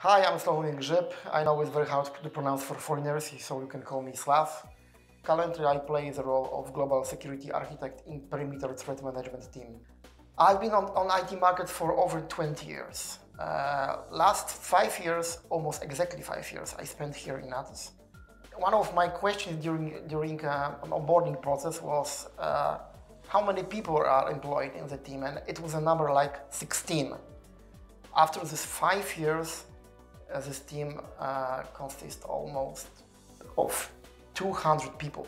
Hi, I'm Sławomir Grzyb. I know it's very hard to pronounce for foreigners, so you can call me Slav. Currently, I play the role of Global Security Architect in Perimeter Threat Management team. I've been on, on IT market for over 20 years. Uh, last five years, almost exactly five years, I spent here in Atos. One of my questions during during uh, onboarding process was uh, how many people are employed in the team, and it was a number like 16. After these five years, this team uh, consists almost of 200 people.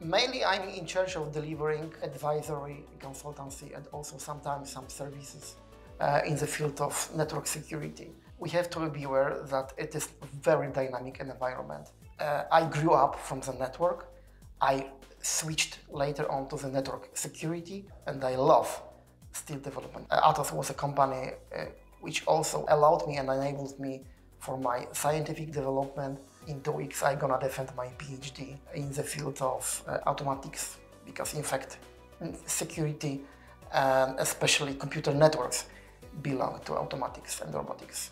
Mainly, I'm in charge of delivering advisory, consultancy, and also sometimes some services uh, in the field of network security. We have to be aware that it is very dynamic environment. Uh, I grew up from the network. I switched later on to the network security, and I love still development. Uh, Atos was a company uh, which also allowed me and enabled me for my scientific development. In two weeks, I'm gonna defend my PhD in the field of uh, automatics because, in fact, security and especially computer networks belong to automatics and robotics.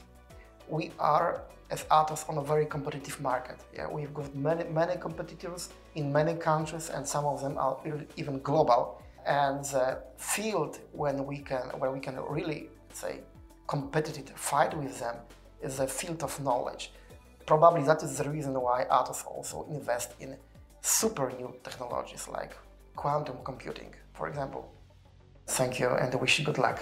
We are, as Atos, on a very competitive market. Yeah, we've got many, many competitors in many countries, and some of them are even global. And the field when we can, where we can really say competitive fight with them is a field of knowledge. Probably that is the reason why Atos also invest in super new technologies like quantum computing, for example. Thank you and wish you good luck.